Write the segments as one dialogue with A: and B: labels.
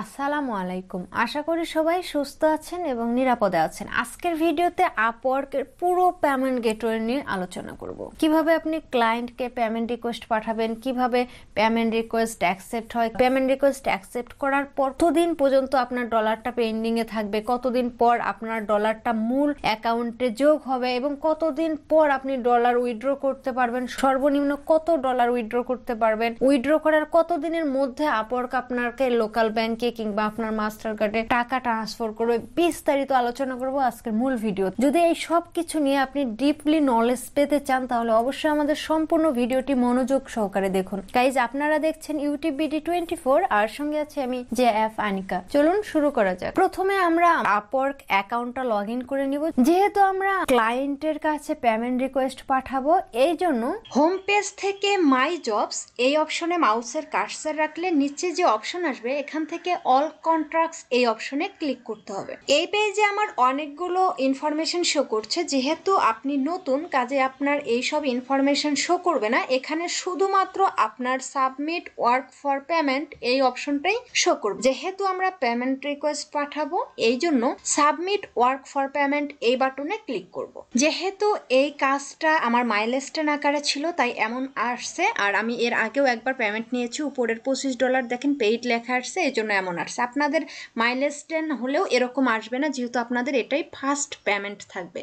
A: আসসালামু আলাইকুম। আশা করি সবাই সুস্থ আছেন এবং নিরাপদে আছেন। আজকের ভিডিওতে আপওয়ার্কের পুরো পেমেন্ট গেটওয়ে নিয়ে আলোচনা করব। কীভাবে আপনি ক্লায়েন্টকে পেমেন্ট রিকোয়েস্ট পাঠাবেন, কীভাবে পেমেন্ট রিকোয়েস্ট অ্যাকসেপ্ট হয়, পেমেন্ট রিকোয়েস্ট অ্যাকসেপ্ট করার পর কতদিন পর্যন্ত আপনার ডলারটা পেন্ডিং এ থাকবে, কতদিন পর আপনার ডলারটা মূল অ্যাকাউন্টে যোগ হবে এবং কতদিন পর আপনি ডলার উইথড্র করতে পারবেন, সর্বনিম্ন কত ডলার উইথড্র করতে পারবেন, উইথড্র করার কতদিনের মধ্যে আপওয়ার্ক আপনাকে লোকাল ব্যাংকে কিংবা আপনার মাস্টার কার্ডে টাকা ট্রান্সফার করবে বিস্তারিত আলোচনা করব আজকের মূল ভিডিও যদি এই সব কিছু নিয়ে আপনি ডিপলি নলেজ পেতে চান, তাহলে অবশ্যই আমাদের সম্পূর্ণ ভিডিওটি মনোযোগ সহকারে দেখুন। গাইজ আপনারা দেখছেন ইউটিউব বিডি টোয়েন্টি ফোর আর সঙ্গে আছে আমি জে এফ আনিকা চলুন শুরু করা যাক। প্রথমে আমরা আপওয়ার্ক অ্যাকাউন্টটা লগ ইন করে নিব। যেহেতু আমরা ক্লায়েন্টের কাছে পেমেন্ট রিকোয়েস্ট পাঠাবো, এই জন্য
B: হোম পেজ থেকে মাই জবস এই অপশনে মাউসের কার্সার রাখলে নিচে যে অপশন আসবে, এখান থেকে অল কন্ট্রাক্টস এই অপশনে ক্লিক করতে হবে। এই পেজে আমার অনেকগুলো ইনফরমেশন শো করছে। যেহেতু আপনি নতুন, কাজে আপনার এই সব ইনফরমেশন শো করবে না। এখানে শুধুমাত্র আপনার সাবমিট ওয়ার্ক ফর পেমেন্ট এই অপশনটাই শো করবে। যেহেতু আমরা পেমেন্ট রিকোয়েস্ট পাঠাবো, এই জন্য সাবমিট ওয়ার্ক ফর পেমেন্ট এই বাটনে ক্লিক করব। যেহেতু এই কাজটা আমার মাইলেস্টেন আকারে ছিল, তাই এমন আসছে। আর আমি এর আগেও একবার পেমেন্ট নিয়েছি। উপরের পঁচিশ ডলার দেখেন পেইড লেখা আসছে, এই জন্য এমন আসছে? আপনাদের মাইলেজ টেন হলেও এরকম আসবে না, যেহেতু আপনাদের এটাই ফার্স্ট পেমেন্ট থাকবে।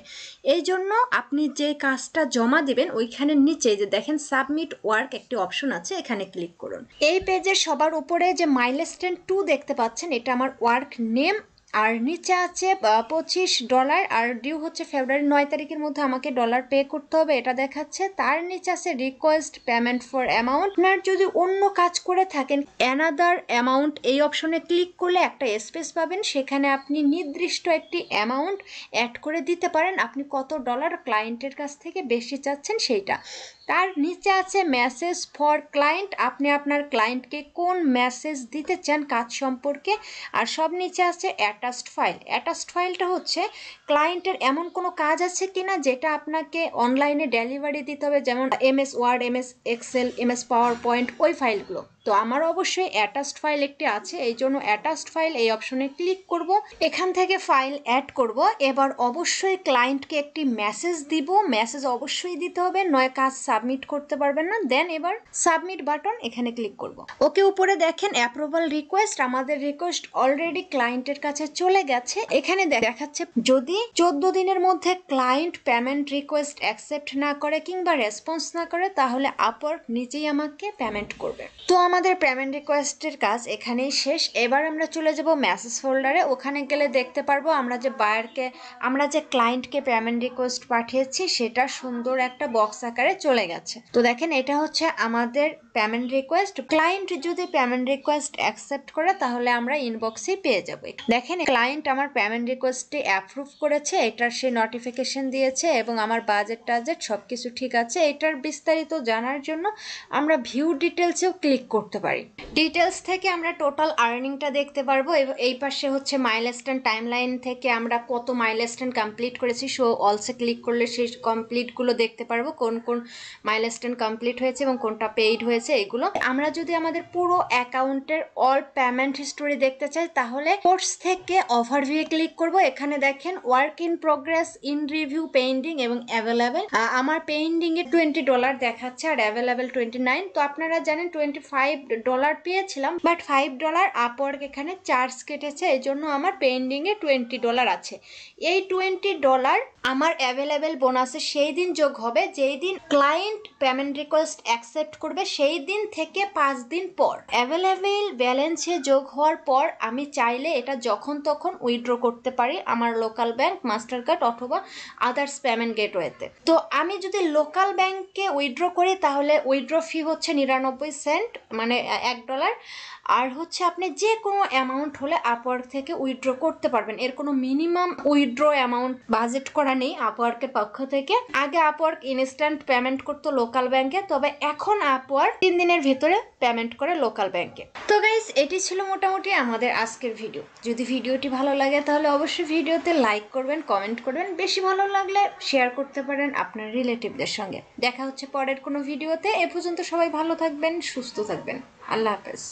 B: এই জন্য আপনি যে কাজটা জমা দিবেন, ওইখানে নিচে যে দেখেন সাবমিট ওয়ার্ক একটি অপশন আছে, এখানে ক্লিক করুন। এই পেজের সবার উপরে যে মাইলেজ টেন টু দেখতে পাচ্ছেন, এটা আমার ওয়ার্ক নেম আর নিচে আছে পঁচিশ ডলার, আর ডিউ হচ্ছে ফেব্রুয়ারি নয় তারিখের মধ্যে আমাকে ডলার পে করতে হবে, এটা দেখাচ্ছে। তার নিচে আছে রিকোয়েস্ট পেমেন্ট ফর অ্যামাউন্ট আপনার যদি অন্য কাজ করে থাকেন অ্যানাদার অ্যামাউন্ট এই অপশনে ক্লিক করলে একটা স্পেস পাবেন, সেখানে আপনি নির্দিষ্ট একটি অ্যামাউন্ট অ্যাড করে দিতে পারেন। আপনি কত ডলার ক্লায়েন্টের কাছ থেকে বেশি চাচ্ছেন, সেইটা। তার নিচে আছে মেসেজ ফর ক্লায়েন্ট আপনি আপনার ক্লায়েন্টকে কোন মেসেজ দিতে চান কাজ সম্পর্কে? আর সব নিচে আছে অ্যাটাচড ফাইল অ্যাটাচড ফাইলটা হচ্ছে ক্লায়েন্টের এমন কোনো কাজ আছে কি না যেটা আপনাকে অনলাইনে ডেলিভারি দিতে হবে? যেমন M S Word M S Excel M S PowerPoint ওই ফাইলগুলো তো আমার অবশ্যই অ্যাটাচড ফাইল একটি আছে, এই জন্য অ্যাটাচড ফাইল এই অপশনে ক্লিক করব। এখান থেকে ফাইল অ্যাড করব। এবার অবশ্যই ক্লায়েন্টকে একটি মেসেজ দিব। মেসেজ অবশ্যই দিতে হবে, নয় কাজ সাবমিট করতে পারবেন না। দেন এবার সাবমিট বাটন এখানে ক্লিক করব। ওকে, উপরে দেখেন অ্যাপ্রুভাল রিকোয়েস্ট আমাদের রিকোয়েস্ট অলরেডি ক্লায়েন্টের কাছে চলে গেছে। এখানে দেখাচ্ছে যদি চোদ্দ দিনের মধ্যে ক্লায়েন্ট পেমেন্ট রিকোয়েস্ট অ্যাকসেপ্ট না করে কিংবা রেসপন্স না করে, তাহলে আপওয়ার্ক নিজেই আমাকে পেমেন্ট করবে। তো আমাদের পেমেন্ট রিকোয়েস্টের কাজ এখানেই শেষ। এবার আমরা চলে যাব মেসেজ ফোল্ডারে ওখানে গেলে দেখতে পারব আমরা যে বায়ারকে আমরা যে ক্লায়েন্টকে পেমেন্ট রিকোয়েস্ট পাঠিয়েছি, সেটা সুন্দর একটা বক্স আকারে চলে গেছে। তো দেখেন, এটা হচ্ছে আমাদের পেমেন্ট রিকোয়েস্ট ক্লায়েন্ট যদি পেমেন্ট রিকোয়েস্ট অ্যাকসেপ্ট করে, তাহলে আমরা ইনবক্সেই পেয়ে যাব। দেখেন ক্লায়েন্ট আমার পেমেন্ট রিকোয়েস্টটি অ্যাপ্রুভ করেছে, এটার সে নোটিফিকেশন দিয়েছে এবং আমার বাজেট টাজেট সব কিছু ঠিক আছে। এটার বিস্তারিত জানার জন্য আমরা ভিউ ডিটেলসেও ক্লিক করতে পারি। ডিটেলস থেকে আমরা টোটাল আর্নিংটা দেখতে পারব। এই পাশে হচ্ছে মাইলস্টোন টাইমলাইন থেকে আমরা কত মাইলস্টোন কমপ্লিট করেছি শো অলসে ক্লিক করলে সেই কমপ্লিটগুলো দেখতে পারব। কোন কোন মাইলস্টোন কমপ্লিট হয়েছে এবং কোনটা পেইড হয়েছে এগুলো। আমরা যদি আমাদের পুরো অ্যাকাউন্টের অল পেমেন্ট হিস্টোরি দেখতে চাই, তাহলে কোর্স থেকে ওভারভিউ ক্লিক করব। এখানে দেখেন work in progress in review pending এবং অ্যাভেলেবেল আমার পেন্ডিং এ টোয়েন্টি ডলার দেখাচ্ছে আর অ্যাভেলেবেল টোয়েন্টি নাইন তো আপনারা জানেন টোয়েন্টি ফাইভ ডলার পেয়েছিলাম বাট ফাইভ ডলার আপওয়ার্ক এখানে চার্জ কেটেছে এই জন্য আমার পেন্ডিংয়ে টোয়েন্টি ডলার আছে। এই টোয়েন্টি ডলার আমার অ্যাভেলেবেল বোনাসে সেই দিন যোগ হবে, যেই দিন ক্লায়েন্ট পেমেন্ট রিকোয়েস্ট অ্যাকসেপ্ট করবে, সেই দিন থেকে পাঁচ দিন পর। অ্যাভেলেবেল ব্যালেন্সে যোগ হওয়ার পর আমি চাইলে এটা যখন তখন উইথড্র করতে পারি আমার লোকাল ব্যাংক মাস্টার কার্ড অথবা আদার্স পেমেন্ট গেটওয়েতে তো আমি যদি লোকাল ব্যাংকে উইথড্র করি, তাহলে উইথড্র ফি হচ্ছে নিরানব্বই সেন্ট মানে এক ডলার আর হচ্ছে আপনি যে কোনো অ্যামাউন্ট হলে আপওয়ার্ক থেকে উইথড্র করতে পারবেন। এর কোনো মিনিমাম উইথড্র অ্যামাউন্ট বাজেট করা নেই আপওয়ার্কের পক্ষ থেকে। আগে আপওয়ার্ক ইনস্ট্যান্ট পেমেন্ট করতো লোকাল ব্যাংকে তবে এখন আপওয়ার্ক তিন দিনের ভিতরে পেমেন্ট করে লোকাল ব্যাংকে তো গাইজ এটি ছিল মোটামুটি আমাদের আজকের ভিডিও যদি ভিডিওটি ভালো লাগে, তাহলে অবশ্যই ভিডিওতে লাইক করবেন কমেন্ট করবেন। বেশি ভালো লাগলে শেয়ার করতে পারেন আপনার রিলেটিভদের সঙ্গে। দেখা হচ্ছে পরের কোনো ভিডিওতে এ পর্যন্ত সবাই ভালো থাকবেন, সুস্থ থাকবেন। আল্লাহ হাফেজ।